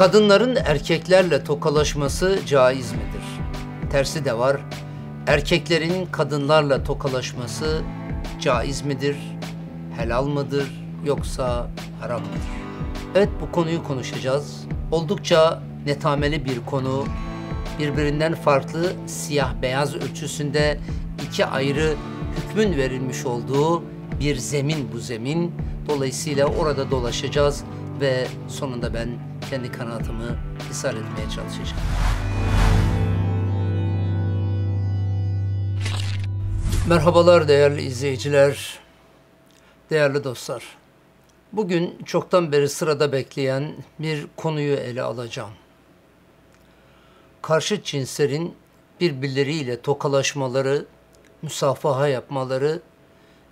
Kadınların erkeklerle tokalaşması caiz midir? Tersi de var. Erkeklerin kadınlarla tokalaşması caiz midir? Helal mıdır yoksa haram mıdır? Evet bu konuyu konuşacağız. Oldukça netameli bir konu. Birbirinden farklı siyah beyaz ölçüsünde iki ayrı hükmün verilmiş olduğu bir zemin bu zemin. Dolayısıyla orada dolaşacağız ve sonunda ben kendi kanaatımı isar etmeye çalışacağım. Merhabalar değerli izleyiciler, değerli dostlar. Bugün çoktan beri sırada bekleyen bir konuyu ele alacağım. Karşı cinslerin birbirleriyle tokalaşmaları, müsafaha yapmaları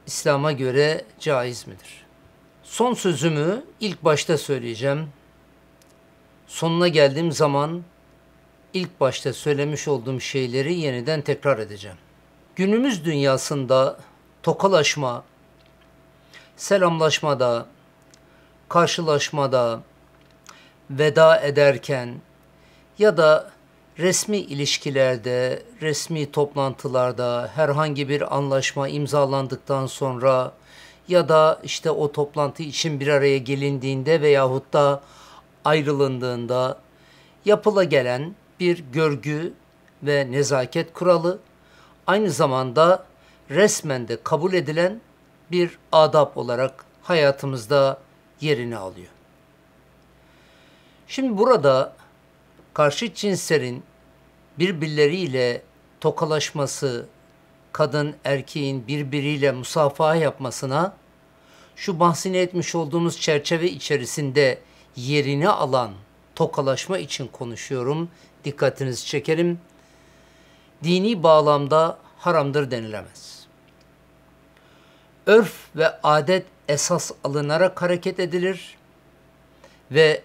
İslam'a göre caiz midir? Son sözümü ilk başta söyleyeceğim. Sonuna geldiğim zaman ilk başta söylemiş olduğum şeyleri yeniden tekrar edeceğim. Günümüz dünyasında tokalaşma, selamlaşmada, karşılaşmada, veda ederken ya da resmi ilişkilerde, resmi toplantılarda herhangi bir anlaşma imzalandıktan sonra ya da işte o toplantı için bir araya gelindiğinde veyahut da ayrılındığında yapıla gelen bir görgü ve nezaket kuralı aynı zamanda resmen de kabul edilen bir adab olarak hayatımızda yerini alıyor. Şimdi burada karşı cinslerin birbirleriyle tokalaşması, kadın erkeğin birbiriyle musafaha yapmasına şu bahsini etmiş olduğumuz çerçeve içerisinde yerini alan tokalaşma için konuşuyorum. Dikkatinizi çekerim. Dini bağlamda haramdır denilemez. Örf ve adet esas alınarak hareket edilir ve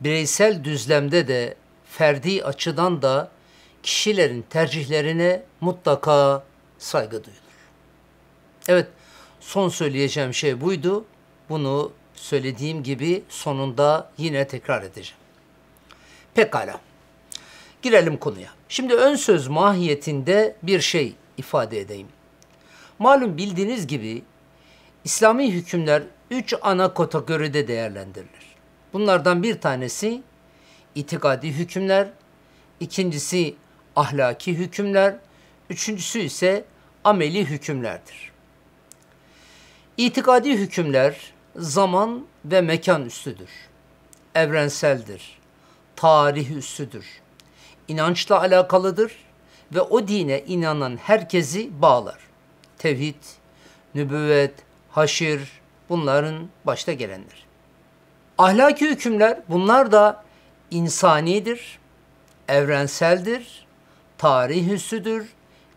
bireysel düzlemde de ferdi açıdan da kişilerin tercihlerine mutlaka saygı duyulur. Evet, son söyleyeceğim şey buydu. Bunu söylediğim gibi sonunda yine tekrar edeceğim. Pekala. Girelim konuya. Şimdi ön söz mahiyetinde bir şey ifade edeyim. Malum bildiğiniz gibi İslami hükümler üç ana kategoride değerlendirilir. Bunlardan bir tanesi itikadi hükümler, ikincisi ahlaki hükümler, üçüncüsü ise ameli hükümlerdir. İtikadi hükümler zaman ve mekan üstüdür. Evrenseldir. Tarih üstüdür. İnançla alakalıdır ve o dine inanan herkesi bağlar. Tevhid, nübüvvet, haşir bunların başta gelenler. Ahlaki hükümler bunlar da insanidir, evrenseldir, tarih üssüdür,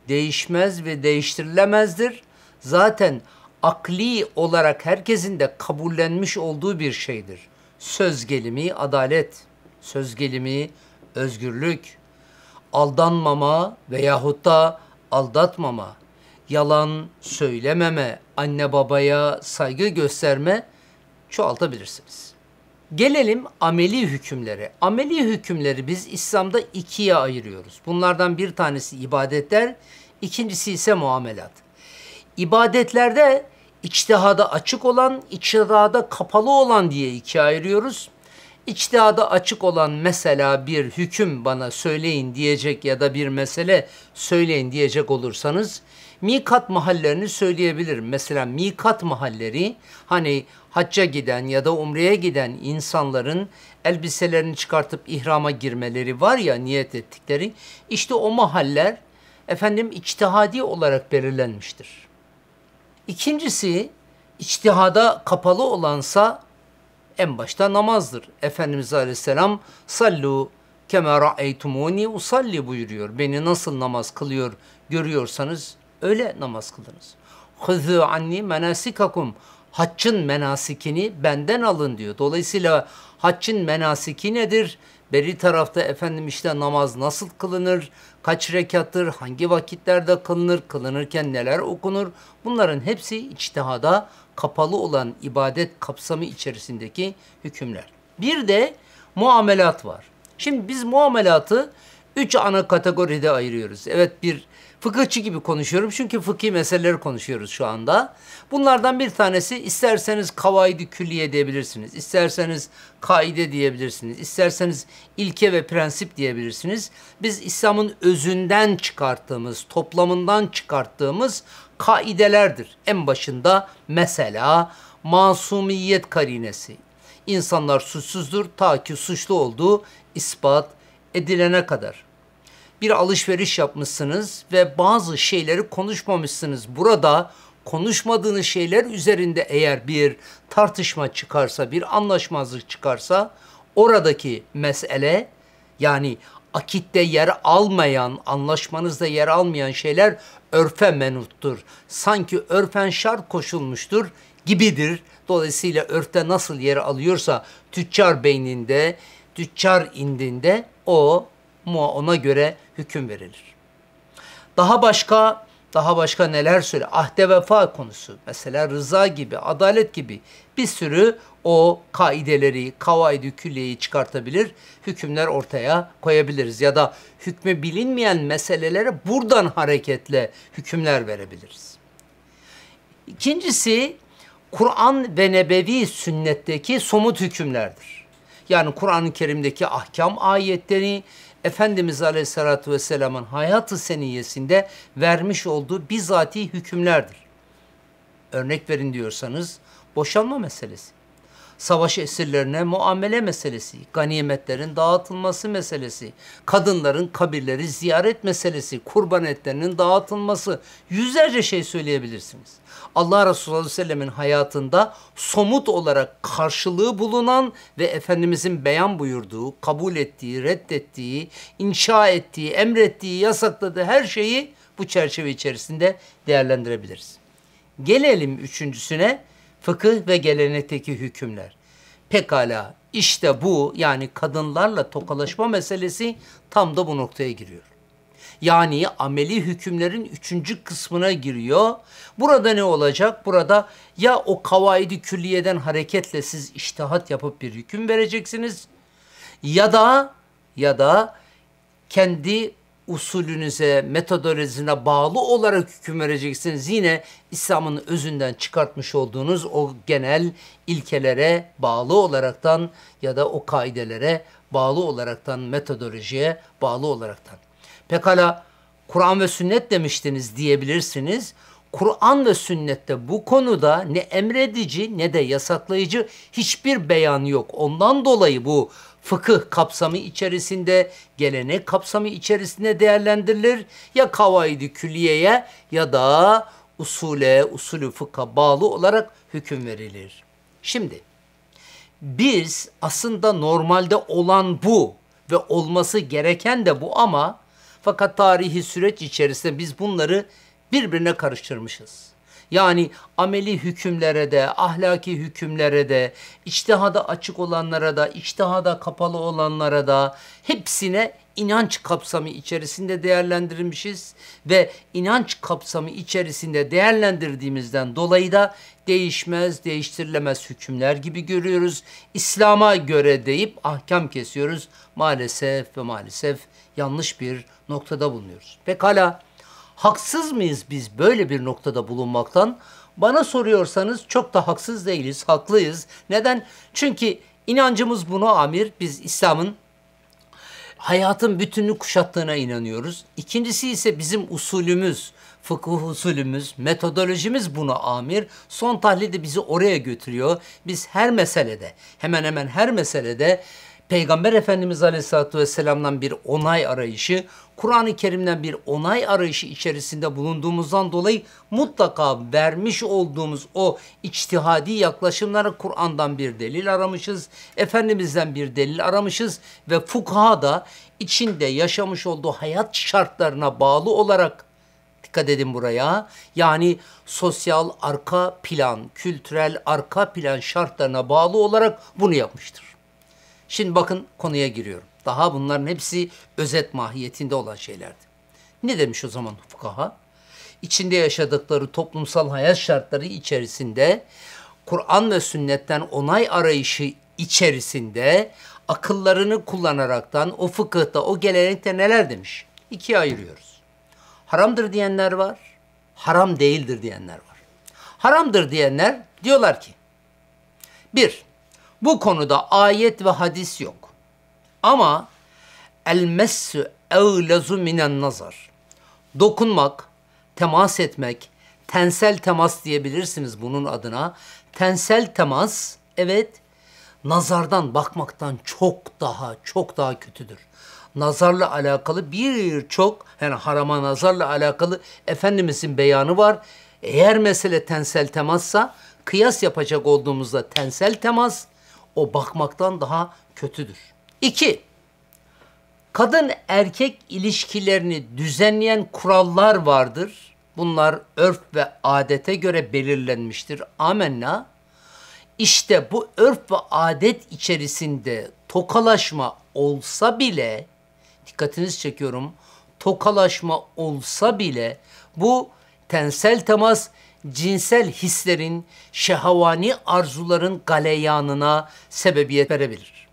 değişmez ve değiştirilemezdir. Zaten akli olarak herkesin de kabullenmiş olduğu bir şeydir. Söz gelimi adalet, söz gelimi özgürlük, aldanmama veyahut da aldatmama, yalan söylememe, anne babaya saygı gösterme çoğaltabilirsiniz. Gelelim ameli hükümlere. Ameli hükümleri biz İslam'da ikiye ayırıyoruz. Bunlardan bir tanesi ibadetler, ikincisi ise muamelat. İbadetlerde içtihada açık olan, içtihada kapalı olan diye ikiye ayırıyoruz. İçtihada açık olan mesela bir hüküm bana söyleyin diyecek ya da bir mesele söyleyin diyecek olursanız mikat mahallerini söyleyebilirim. Mesela mikat mahalleri hani hacca giden ya da umreye giden insanların elbiselerini çıkartıp ihrama girmeleri var ya niyet ettikleri işte o mahaller efendim içtihadi olarak belirlenmiştir. İkincisi içtihada kapalı olansa en başta namazdır. Efendimiz Aleyhisselam sallu kema ra'eytumuni usalli buyuruyor. Beni nasıl namaz kılıyor görüyorsanız öyle namaz kılınız. Hızı anni menasikakum. Haccın menasikini benden alın diyor. Dolayısıyla haccın menasiki nedir? Beri tarafta efendim işte namaz nasıl kılınır, kaç rekattır, hangi vakitlerde kılınır, kılınırken neler okunur. Bunların hepsi içtihada kapalı olan ibadet kapsamı içerisindeki hükümler. Bir de muamelat var. Şimdi biz muamelatı üç ana kategoride ayırıyoruz. Evet bir fıkıhçı gibi konuşuyorum çünkü fıkhi meseleleri konuşuyoruz şu anda. Bunlardan bir tanesi isterseniz kavaidi külliye diyebilirsiniz, isterseniz kaide diyebilirsiniz, isterseniz ilke ve prensip diyebilirsiniz. Biz İslam'ın özünden çıkarttığımız, toplamından çıkarttığımız kaidelerdir. En başında mesela masumiyet karinesi. İnsanlar suçsuzdur ta ki suçlu olduğu ispat edilene kadar bir alışveriş yapmışsınız ve bazı şeyleri konuşmamışsınız. Burada konuşmadığınız şeyler üzerinde eğer bir tartışma çıkarsa, bir anlaşmazlık çıkarsa oradaki mesele yani akitte yer almayan, anlaşmanızda yer almayan şeyler örfe menuttur. Sanki örfen şart koşulmuştur gibidir. Dolayısıyla örfte nasıl yer alıyorsa tüccar beyninde, tüccar indinde o ona göre hüküm verilir. Daha başka daha başka neler söyle? Ahde vefa konusu. Mesela rıza gibi, adalet gibi bir sürü o kaideleri, kavaidi külliyeyi çıkartabilir, hükümler ortaya koyabiliriz. Ya da hükmü bilinmeyen meselelere buradan hareketle hükümler verebiliriz. İkincisi Kur'an ve nebevi sünnetteki somut hükümlerdir. Yani Kur'an-ı Kerim'deki ahkam ayetleri, Efendimiz Aleyhisselatü Vesselam'ın hayatı seniyesinde vermiş olduğu bizatihi hükümlerdir. Örnek verin diyorsanız boşanma meselesi, savaş esirlerine muamele meselesi, ganimetlerin dağıtılması meselesi, kadınların kabirleri ziyaret meselesi, kurban etlerinin dağıtılması, yüzlerce şey söyleyebilirsiniz. Allah Resulü Aleyhisselam'ın hayatında somut olarak karşılığı bulunan ve Efendimizin beyan buyurduğu, kabul ettiği, reddettiği, inşa ettiği, emrettiği, yasakladığı her şeyi bu çerçeve içerisinde değerlendirebiliriz. Gelelim üçüncüsüne fıkıh ve gelenekteki hükümler. Pekala işte bu yani kadınlarla tokalaşma meselesi tam da bu noktaya giriyor. Yani ameli hükümlerin üçüncü kısmına giriyor. Burada ne olacak? Burada ya o kavaidi külliyeden hareketle siz iştihat yapıp bir hüküm vereceksiniz ya da ya da kendi usulünüze, metodolojisine bağlı olarak hüküm vereceksiniz. Yine İslam'ın özünden çıkartmış olduğunuz o genel ilkelere bağlı olaraktan ya da o kaidelere bağlı olaraktan, metodolojiye bağlı olaraktan. Pekala Kur'an ve sünnet demiştiniz diyebilirsiniz. Kur'an ve sünnette bu konuda ne emredici ne de yasaklayıcı hiçbir beyan yok. Ondan dolayı bu fıkıh kapsamı içerisinde, gelenek kapsamı içerisinde değerlendirilir. Ya kavaidi külliyeye ya da usule, usulü fıkha bağlı olarak hüküm verilir. Şimdi biz aslında normalde olan bu ve olması gereken de bu ama fakat tarihi süreç içerisinde biz bunları birbirine karıştırmışız. Yani ameli hükümlere de, ahlaki hükümlere de, içtihada açık olanlara da, içtihada kapalı olanlara da hepsine inanç kapsamı içerisinde değerlendirmişiz ve inanç kapsamı içerisinde değerlendirdiğimizden dolayı da değişmez, değiştirilemez hükümler gibi görüyoruz. İslam'a göre deyip ahkam kesiyoruz. Maalesef ve maalesef yanlış bir noktada bulunuyoruz. Pekala haksız mıyız biz böyle bir noktada bulunmaktan? Bana soruyorsanız çok da haksız değiliz, haklıyız. Neden? Çünkü inancımız buna amir. Biz İslam'ın hayatın bütününü kuşattığına inanıyoruz. İkincisi ise bizim usulümüz, fıkıh usulümüz, metodolojimiz buna amir. Son tahlilde bizi oraya götürüyor. Biz her meselede, hemen hemen her meselede Peygamber Efendimiz Aleyhisselatü Vesselam'dan bir onay arayışı, Kur'an-ı Kerim'den bir onay arayışı içerisinde bulunduğumuzdan dolayı mutlaka vermiş olduğumuz o içtihadi yaklaşımlara Kur'an'dan bir delil aramışız, Efendimiz'den bir delil aramışız ve fukaha da içinde yaşamış olduğu hayat şartlarına bağlı olarak dikkat edin buraya. Yani sosyal arka plan, kültürel arka plan şartlarına bağlı olarak bunu yapmıştır. Şimdi bakın konuya giriyorum. Daha bunların hepsi özet mahiyetinde olan şeylerdi. Ne demiş o zaman fukaha? İçinde yaşadıkları toplumsal hayat şartları içerisinde Kur'an ve sünnetten onay arayışı içerisinde akıllarını kullanaraktan o fıkıhta, o gelenekte neler demiş? İkiye ayırıyoruz. Haramdır diyenler var, haram değildir diyenler var. Haramdır diyenler diyorlar ki, bir, bu konuda ayet ve hadis yok. Ama el messu evlezu minen nazar. Dokunmak, temas etmek, tensel temas diyebilirsiniz bunun adına. Tensel temas, evet, nazardan bakmaktan çok daha çok daha kötüdür. Nazarla alakalı birçok yani harama nazarla alakalı Efendimizin beyanı var. Eğer mesele tensel temassa kıyas yapacak olduğumuzda tensel temas o bakmaktan daha kötüdür. İki, kadın erkek ilişkilerini düzenleyen kurallar vardır. Bunlar örf ve adete göre belirlenmiştir. Amenna. İşte bu örf ve adet içerisinde tokalaşma olsa bile, dikkatinizi çekiyorum, tokalaşma olsa bile bu tensel temas cinsel hislerin, şehavani arzuların galeyanına sebebiyet verebilir.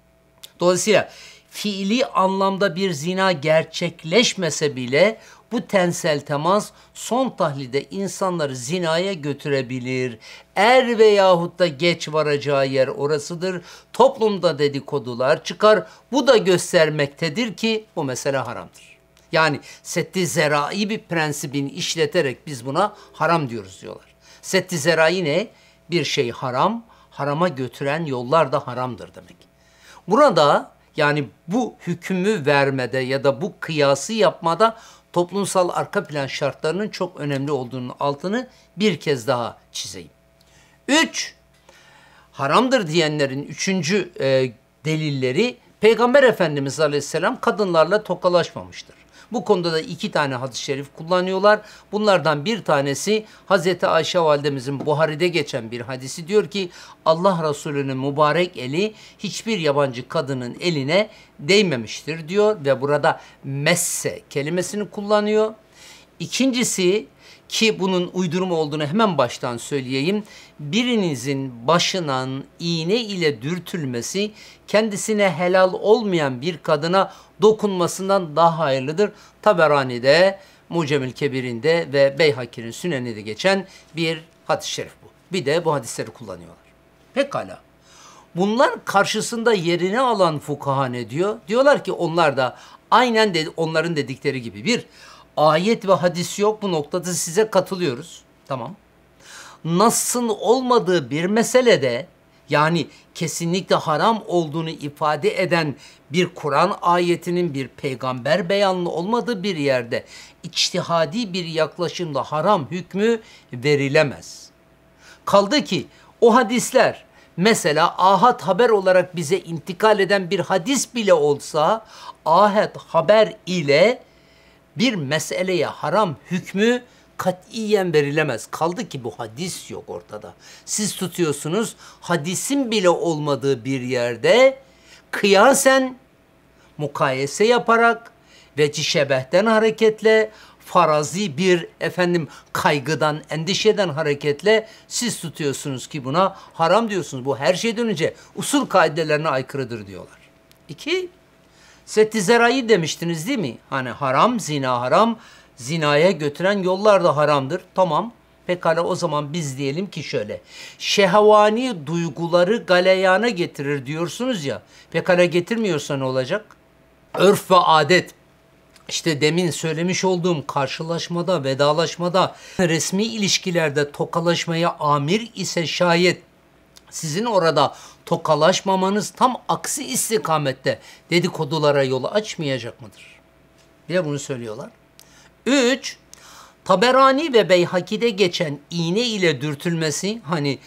Dolayısıyla fiili anlamda bir zina gerçekleşmese bile bu tensel temas son tahlilde insanları zinaya götürebilir. Er veyahut da geç varacağı yer orasıdır. Toplumda dedikodular çıkar. Bu da göstermektedir ki bu mesele haramdır. Yani setti zerai bir prensibin işleterek biz buna haram diyoruz diyorlar. Setti zerai ne? Bir şey haram, harama götüren yollar da haramdır demek. Burada yani bu hükmü vermede ya da bu kıyası yapmada toplumsal arka plan şartlarının çok önemli olduğunun altını bir kez daha çizeyim. Üç, haramdır diyenlerin üçüncü e, delilleri Peygamber Efendimiz Aleyhisselam kadınlarla tokalaşmamıştır. Bu konuda da iki tane hadis-i şerif kullanıyorlar. Bunlardan bir tanesi Hazreti Ayşe validemizin Buhari'de geçen bir hadisi diyor ki Allah Resulü'nün mübarek eli hiçbir yabancı kadının eline değmemiştir diyor ve burada messe kelimesini kullanıyor. İkincisi ki bunun uydurma olduğunu hemen baştan söyleyeyim. Birinizin başından iğne ile dürtülmesi kendisine helal olmayan bir kadına dokunmasından daha hayırlıdır. Taberani'de, Mucemül Kebir'inde ve Beyhaki'nin Süneni'de geçen bir hadis-i şerif bu. Bir de bu hadisleri kullanıyorlar. Pekala. Bunlar karşısında yerini alan fukaha ne diyor? Diyorlar ki onlar da aynen de, onların dedikleri gibi bir ayet ve hadis yok bu noktada size katılıyoruz. Tamam. Nas'ın olmadığı bir meselede yani kesinlikle haram olduğunu ifade eden bir Kur'an ayetinin bir peygamber beyanlı olmadığı bir yerde içtihadi bir yaklaşımda haram hükmü verilemez. Kaldı ki o hadisler mesela ahad haber olarak bize intikal eden bir hadis bile olsa ahad haber ile bir meseleye haram hükmü katiyen verilemez. Kaldı ki bu hadis yok ortada. Siz tutuyorsunuz hadisin bile olmadığı bir yerde kıyasen mukayese yaparak ve şebehten hareketle farazi bir efendim kaygıdan, endişeden hareketle siz tutuyorsunuz ki buna haram diyorsunuz. Bu her şeyden önce usul kaidelerine aykırıdır diyorlar. İki, Setti zerayı demiştiniz değil mi? Hani haram, zina haram, zinaya götüren yollar da haramdır. Tamam. Pekala o zaman biz diyelim ki şöyle. Şehvani duyguları galeyana getirir diyorsunuz ya. Pekala getirmiyorsa ne olacak? Örf ve adet. İşte demin söylemiş olduğum karşılaşmada, vedalaşmada, resmi ilişkilerde tokalaşmaya amir ise şayet sizin orada tokalaşmamanız tam aksi istikamette dedikodulara yolu açmayacak mıdır? Bir de bunu söylüyorlar. Üç, Taberani ve Beyhaki'de geçen iğne ile dürtülmesi hani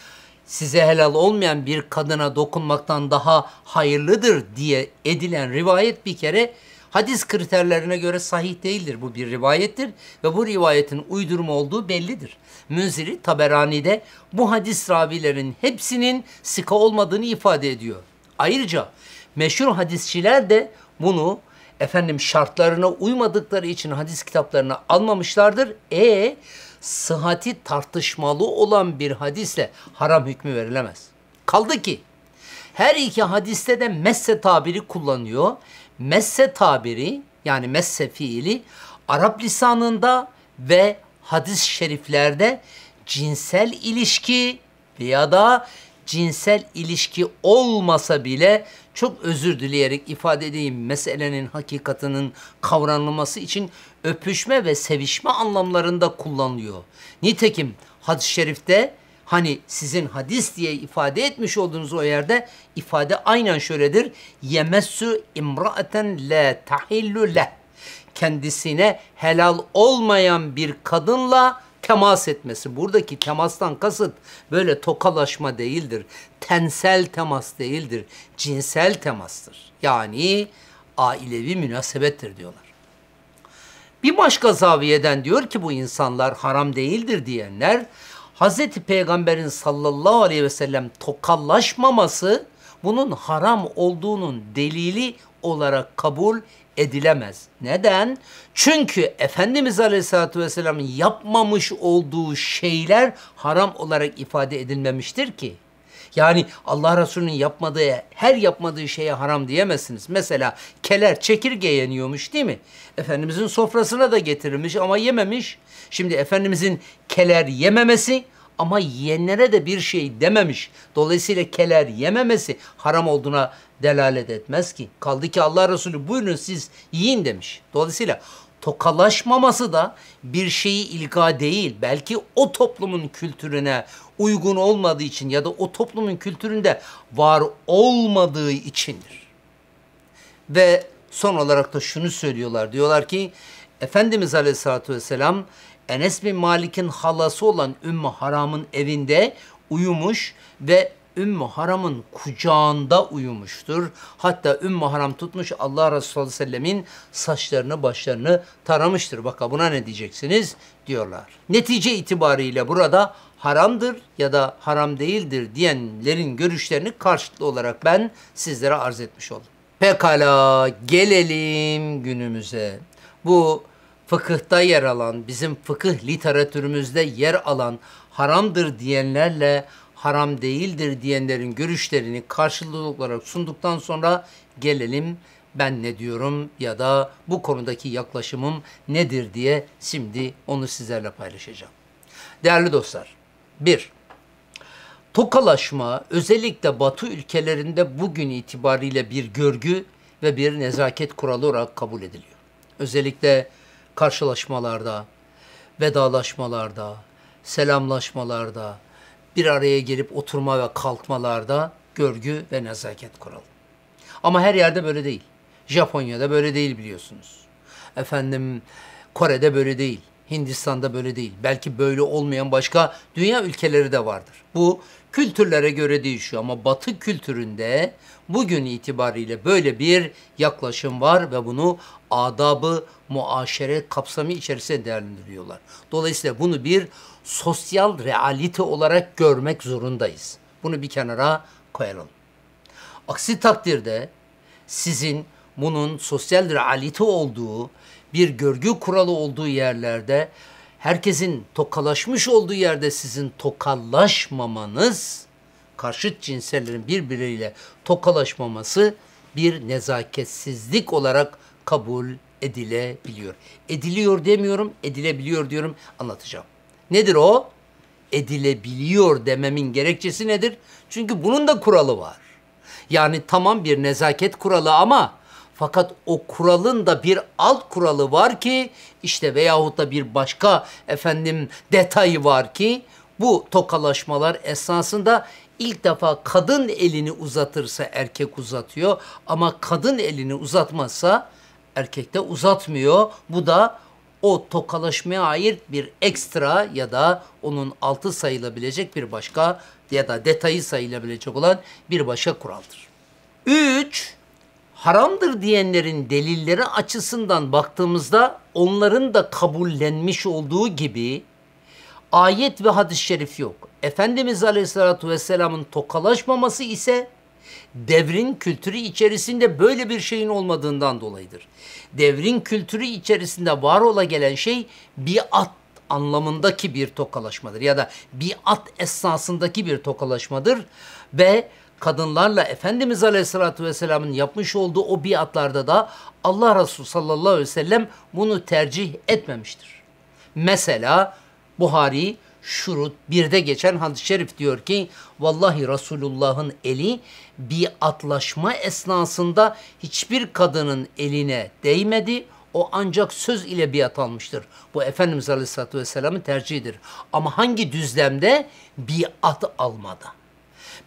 size helal olmayan bir kadına dokunmaktan daha hayırlıdır diye edilen rivayet bir kere hadis kriterlerine göre sahih değildir. Bu bir rivayettir ve bu rivayetin uydurma olduğu bellidir. Münziri Taberani'de bu hadis ravilerin hepsinin sika olmadığını ifade ediyor. Ayrıca meşhur hadisçiler de bunu efendim şartlarına uymadıkları için hadis kitaplarına almamışlardır. E sıhhati tartışmalı olan bir hadisle haram hükmü verilemez. Kaldı ki Her iki hadiste de messe tabiri kullanıyor. Messe tabiri yani messe fiili Arap lisanında ve hadis-i şeriflerde cinsel ilişki veya da cinsel ilişki olmasa bile çok özür dileyerek ifade edeyim meselenin hakikatinin kavranılması için öpüşme ve sevişme anlamlarında kullanılıyor. Nitekim hadis-i şerifte hani sizin hadis diye ifade etmiş olduğunuz o yerde ifade aynen şöyledir. Yemessu imra'eten la tahillu leh. Kendisine helal olmayan bir kadınla temas etmesi. Buradaki temastan kasıt böyle tokalaşma değildir. Tensel temas değildir. Cinsel temastır. Yani ailevi münasebettir diyorlar. Bir başka zaviyeden diyor ki bu insanlar haram değildir diyenler Hazreti Peygamber'in sallallahu aleyhi ve sellem tokallaşmaması bunun haram olduğunun delili olarak kabul edilemez. Neden? Çünkü Efendimiz Aleyhisselatü Vesselam'ın yapmamış olduğu şeyler haram olarak ifade edilmemiştir ki. Yani Allah Resulü'nün yapmadığı, her yapmadığı şeye haram diyemezsiniz. Mesela keler çekirge yeniyormuş değil mi? Efendimizin sofrasına da getirilmiş ama yememiş. Şimdi Efendimizin keler yememesi ama yiyenlere de bir şey dememiş. Dolayısıyla keler yememesi haram olduğuna delalet etmez ki. Kaldı ki Allah Resulü buyurun siz yiyin demiş. Dolayısıyla tokalaşmaması da bir şeyi ilga değil. Belki o toplumun kültürüne uygun olmadığı için ya da o toplumun kültüründe var olmadığı içindir. Ve son olarak da şunu söylüyorlar. Diyorlar ki Efendimiz Aleyhisselatü Vesselam Enes bin Malik'in halası olan Ümmü Haram'ın evinde uyumuş ve Ümmü Haram'ın kucağında uyumuştur. Hatta Ümmü Haram tutmuş Allah Resulü sallallahu aleyhi ve sellemin saçlarını başlarını taramıştır. Bak buna ne diyeceksiniz diyorlar. Netice itibariyle burada haramdır ya da haram değildir diyenlerin görüşlerini karşılıklı olarak ben sizlere arz etmiş oldum. Pekala gelelim günümüze. Bu fıkıhta yer alan, bizim fıkıh literatürümüzde yer alan haramdır diyenlerle haram değildir diyenlerin görüşlerini karşılıklı olarak sunduktan sonra gelelim ben ne diyorum ya da bu konudaki yaklaşımım nedir diye şimdi onu sizlerle paylaşacağım. Değerli dostlar, bir, tokalaşma özellikle Batı ülkelerinde bugün itibariyle bir görgü ve bir nezaket kuralı olarak kabul ediliyor. Özellikle karşılaşmalarda, vedalaşmalarda, selamlaşmalarda, bir araya gelip oturma ve kalkmalarda görgü ve nezaket kuralı. Ama her yerde böyle değil. Japonya'da böyle değil biliyorsunuz. Efendim Kore'de böyle değil. Hindistan'da böyle değil. Belki böyle olmayan başka dünya ülkeleri de vardır. Bu kültürlere göre değişiyor ama Batı kültüründe bugün itibariyle böyle bir yaklaşım var ve bunu adabı muaşere kapsamı içerisinde değerlendiriyorlar. Dolayısıyla bunu bir sosyal realite olarak görmek zorundayız. Bunu bir kenara koyalım. Aksi takdirde sizin bunun sosyal realite olduğu, bir görgü kuralı olduğu yerlerde, herkesin tokalaşmış olduğu yerde sizin tokallaşmamanız, karşıt cinsellerin birbirleriyle tokalaşmaması bir nezaketsizlik olarak kabul edilebiliyor. Ediliyor demiyorum, edilebiliyor diyorum, anlatacağım. Nedir o? Edilebiliyor dememin gerekçesi nedir? Çünkü bunun da kuralı var. Yani tamam bir nezaket kuralı ama fakat o kuralın da bir alt kuralı var ki işte veyahut da bir başka efendim detayı var ki bu tokalaşmalar esasında ilk defa kadın elini uzatırsa erkek uzatıyor ama kadın elini uzatmazsa erkek de uzatmıyor. Bu da o tokalaşmaya ait bir ekstra ya da onun altı sayılabilecek bir başka ya da detayı sayılabilecek olan bir başka kuraldır. Üç, haramdır diyenlerin delilleri açısından baktığımızda onların da kabullenmiş olduğu gibi ayet ve hadis-i şerif yok. Efendimiz Aleyhisselatü Vesselam'ın tokalaşmaması ise devrin kültürü içerisinde böyle bir şeyin olmadığından dolayıdır. Devrin kültürü içerisinde var ola gelen şey biat anlamındaki bir tokalaşmadır ya da biat esasındaki bir tokalaşmadır ve kadınlarla Efendimiz Aleyhisselatü Vesselam'ın yapmış olduğu o biatlarda da Allah Resulü sallallahu aleyhi ve sellem bunu tercih etmemiştir. Mesela Buhari şurut birde geçen hadis-i şerif diyor ki vallahi Resulullah'ın eli biatlaşma esnasında hiçbir kadının eline değmedi. O ancak söz ile biat almıştır. Bu Efendimiz Aleyhisselatü Vesselam'ın tercihidir. Ama hangi düzlemde? Biat almada.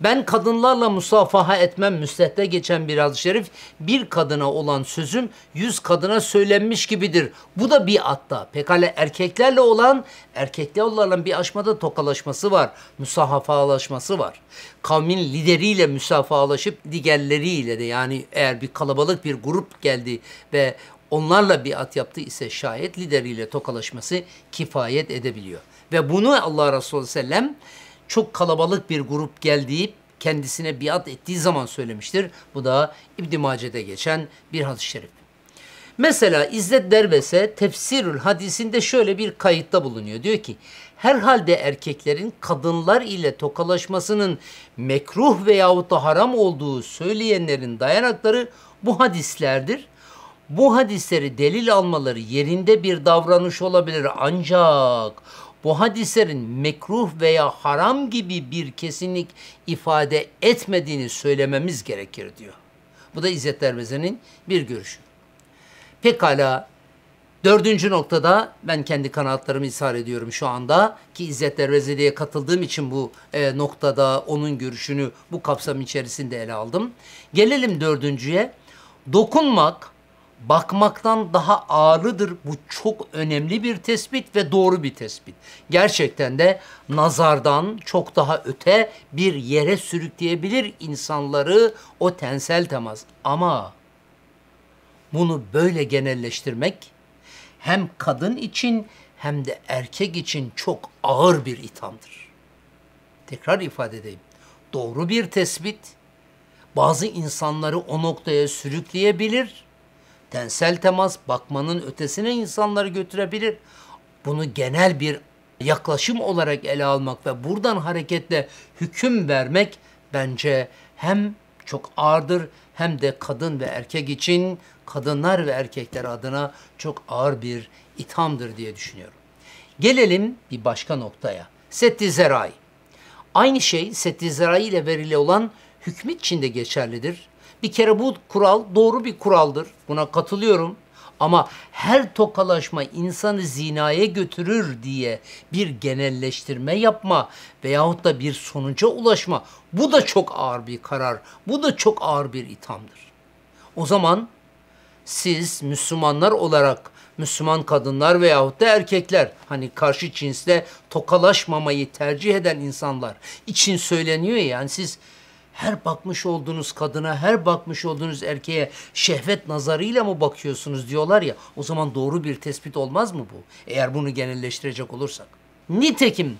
Ben kadınlarla musafaha etmem müstehde geçen bir hadis-i şerif. Bir kadına olan sözüm yüz kadına söylenmiş gibidir. Bu da bir atta. Pekala erkeklerle olan, erkeklerle bir aşmada tokalaşması var. Musafahalaşması var. Kavmin lideriyle musafahalaşıp diğerleriyle de yani eğer bir kalabalık bir grup geldi ve onlarla bir at yaptı ise şayet lideriyle tokalaşması kifayet edebiliyor. Ve bunu Allah Resulü sellem çok kalabalık bir grup geldiği kendisine biat ettiği zaman söylemiştir. Bu da İbn Mace'de geçen bir hadis-i şerif. Mesela İzzet Derbese tefsirül hadisinde şöyle bir kayıtta bulunuyor. Diyor ki herhalde erkeklerin kadınlar ile tokalaşmasının mekruh veyahut da haram olduğu söyleyenlerin dayanakları bu hadislerdir. Bu hadisleri delil almaları yerinde bir davranış olabilir ancak bu hadislerin mekruh veya haram gibi bir kesinlik ifade etmediğini söylememiz gerekir diyor. Bu da İzzet Derbeze'nin bir görüşü. Pekala dördüncü noktada ben kendi kanaatlarımı ishar ediyorum şu anda ki İzzet Derbeze'ye katıldığım için bu e, noktada onun görüşünü bu kapsam içerisinde ele aldım. Gelelim dördüncüye. Dokunmak bakmaktan daha ağırlıdır. Bu çok önemli bir tespit ve doğru bir tespit. Gerçekten de nazardan çok daha öte bir yere sürükleyebilir insanları o tensel temas. Ama bunu böyle genelleştirmek hem kadın için hem de erkek için çok ağır bir ithamdır. Tekrar ifade edeyim. Doğru bir tespit bazı insanları o noktaya sürükleyebilir tensel temas bakmanın ötesine insanları götürebilir. Bunu genel bir yaklaşım olarak ele almak ve buradan hareketle hüküm vermek bence hem çok ağırdır hem de kadın ve erkek için kadınlar ve erkekler adına çok ağır bir ithamdır diye düşünüyorum. Gelelim bir başka noktaya. Setti zerai. Aynı şey setti zerai ile verili olan hükmü için de geçerlidir. Bir kere bu kural doğru bir kuraldır. Buna katılıyorum. Ama her tokalaşma insanı zinaya götürür diye bir genelleştirme yapma veyahut da bir sonuca ulaşma bu da çok ağır bir karar. Bu da çok ağır bir ithamdır. O zaman siz Müslümanlar olarak Müslüman kadınlar veyahut da erkekler hani karşı cinsle tokalaşmamayı tercih eden insanlar için söyleniyor ya yani siz her bakmış olduğunuz kadına, her bakmış olduğunuz erkeğe şehvet nazarıyla mı bakıyorsunuz diyorlar ya. O zaman doğru bir tespit olmaz mı bu? Eğer bunu genelleştirecek olursak. Nitekim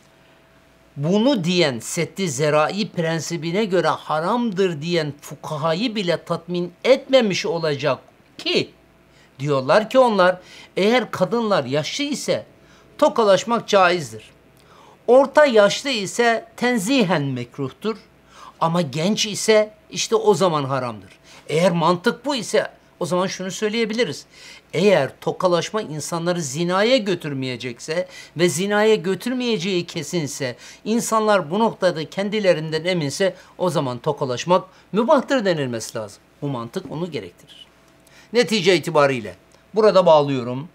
bunu diyen setti zerai prensibine göre haramdır diyen fukahayı bile tatmin etmemiş olacak ki diyorlar ki onlar eğer kadınlar yaşlı ise tokalaşmak caizdir. Orta yaşlı ise tenzihen mekruhtur. Ama genç ise işte o zaman haramdır. Eğer mantık bu ise o zaman şunu söyleyebiliriz. Eğer tokalaşma insanları zinaya götürmeyecekse ve zinaya götürmeyeceği kesinse, insanlar bu noktada kendilerinden eminse o zaman tokalaşmak mübahtır denilmesi lazım. Bu mantık onu gerektirir. Netice itibariyle burada bağlıyorum.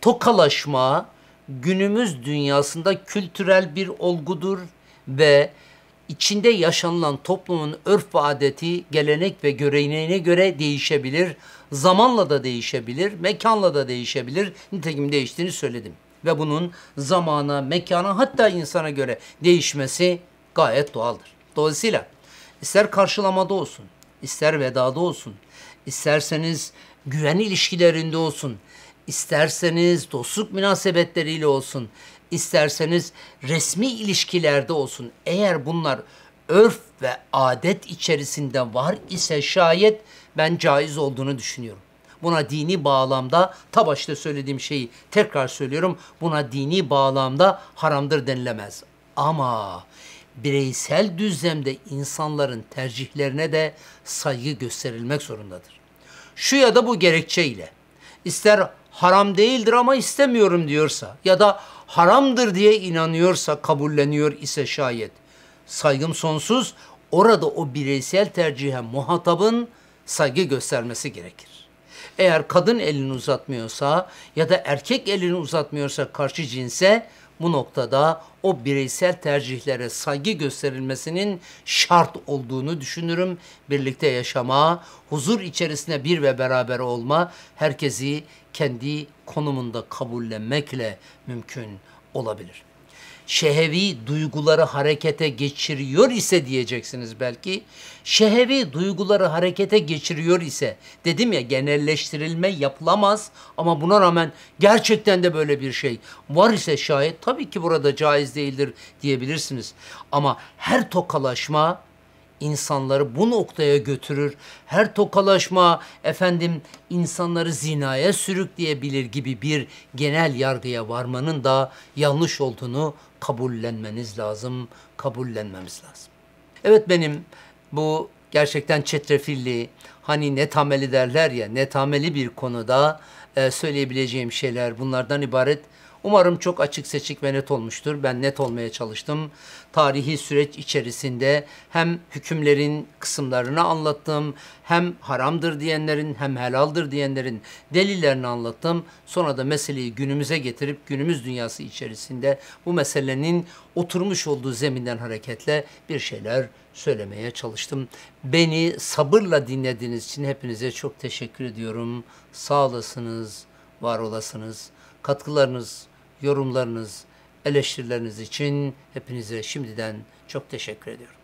Tokalaşma günümüz dünyasında kültürel bir olgudur ve içinde yaşanılan toplumun örf ve adeti, gelenek ve göreneğine göre değişebilir. Zamanla da değişebilir, mekanla da değişebilir. Nitekim değiştiğini söyledim. Ve bunun zamana, mekana hatta insana göre değişmesi gayet doğaldır. Dolayısıyla ister karşılamada olsun, ister vedada olsun, isterseniz güven ilişkilerinde olsun, isterseniz dostluk münasebetleriyle olsun, isterseniz resmi ilişkilerde olsun. Eğer bunlar örf ve adet içerisinde var ise şayet ben caiz olduğunu düşünüyorum. Buna dini bağlamda ta başta söylediğim şeyi tekrar söylüyorum. Buna dini bağlamda haramdır denilemez. Ama bireysel düzlemde insanların tercihlerine de saygı gösterilmek zorundadır. Şu ya da bu gerekçeyle ister haram değildir ama istemiyorum diyorsa ya da haramdır diye inanıyorsa, kabulleniyor ise şayet saygım sonsuz orada o bireysel tercihe muhatabın saygı göstermesi gerekir. Eğer kadın elini uzatmıyorsa ya da erkek elini uzatmıyorsa karşı cinse bu noktada o bireysel tercihlere saygı gösterilmesinin şart olduğunu düşünürüm. Birlikte yaşama, huzur içerisinde bir ve beraber olma herkesi kendi konumunda kabullenmekle mümkün olabilir şehevi duyguları harekete geçiriyor ise diyeceksiniz belki. Şehevi duyguları harekete geçiriyor ise dedim ya genelleştirilme yapılamaz ama buna rağmen gerçekten de böyle bir şey var ise şayet tabii ki burada caiz değildir diyebilirsiniz. Ama her tokalaşma insanları bu noktaya götürür. Her tokalaşma efendim insanları zinaya sürükleyebilir gibi bir genel yargıya varmanın da yanlış olduğunu kabullenmeniz lazım, kabullenmemiz lazım. Evet benim bu gerçekten çetrefilli, hani netameli derler ya, netameli bir konuda e, söyleyebileceğim şeyler bunlardan ibaret. Umarım çok açık seçik ve net olmuştur. Ben net olmaya çalıştım. Tarihi süreç içerisinde hem hükümlerin kısımlarını anlattım, hem haramdır diyenlerin hem helaldir diyenlerin delillerini anlattım. Sonra da meseleyi günümüze getirip günümüz dünyası içerisinde bu meselenin oturmuş olduğu zeminden hareketle bir şeyler söylemeye çalıştım. Beni sabırla dinlediğiniz için hepinize çok teşekkür ediyorum. Sağ olasınız, var olasınız. Katkılarınız, yorumlarınız, eleştirileriniz için hepinize şimdiden çok teşekkür ediyorum.